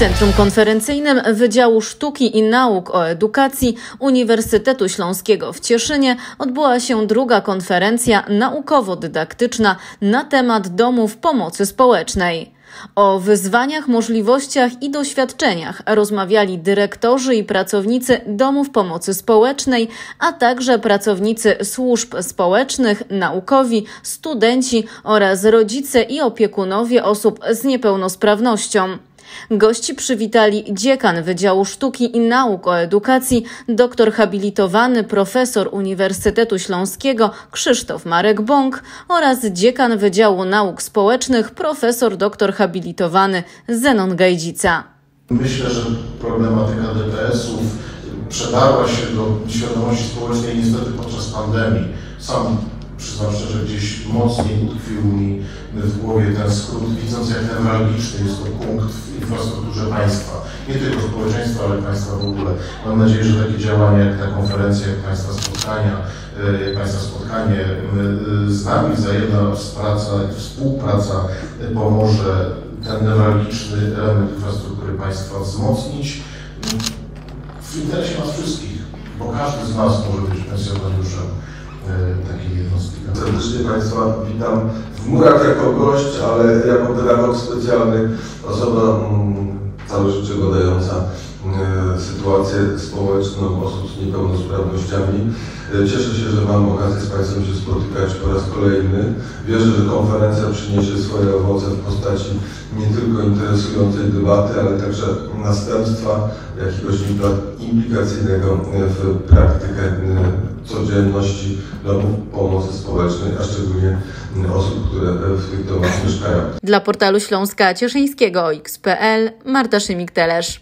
Centrum Konferencyjnym Wydziału Sztuki i Nauk o Edukacji Uniwersytetu Śląskiego w Cieszynie odbyła się druga konferencja naukowo-dydaktyczna na temat domów pomocy społecznej. O wyzwaniach, możliwościach i doświadczeniach rozmawiali dyrektorzy i pracownicy domów pomocy społecznej, a także pracownicy służb społecznych, naukowi, studenci oraz rodzice i opiekunowie osób z niepełnosprawnością. Gości przywitali dziekan Wydziału Sztuki i Nauk o Edukacji, doktor habilitowany profesor Uniwersytetu Śląskiego Krzysztof Marek Bąk oraz dziekan Wydziału Nauk Społecznych profesor doktor habilitowany Zenon Gajdzica. Myślę, że problematyka DPS-ów przedarła się do świadomości społecznej niestety podczas pandemii. Sam przyznam szczerze, gdzieś mocniej utkwił mi w głowie ten skrót, widząc jak newralgiczny jest to punkt w infrastrukturze państwa. Nie tylko społeczeństwa, ale państwa w ogóle. Mam nadzieję, że takie działania jak ta konferencja, jak Państwa spotkania, e, jak Państwa spotkanie e, z nami, wzajemna współpraca, współpraca pomoże ten newralgiczny element infrastruktury państwa wzmocnić w interesie nas wszystkich, bo każdy z nas może być pensjonariuszem e, takiej. Serdecznie Państwa witam. W murach jako gość, ale jako pedagog specjalny, osoba mm, całe badająca e, sytuację społeczną osób z niepełnosprawnościami. E, Cieszę się, że mam okazję z Państwem się spotykać po raz kolejny. Wierzę, że konferencja przyniesie swoje owoce w postaci nie tylko interesującej debaty, ale także następstwa jakiegoś implikacyjnego w praktykę e, codzienności domów pomocy społecznej, a szczególnie osób, które w tych domach mieszkają. Dla portalu Śląska Cieszyńskiego XPL Marta Szymik-Telesz.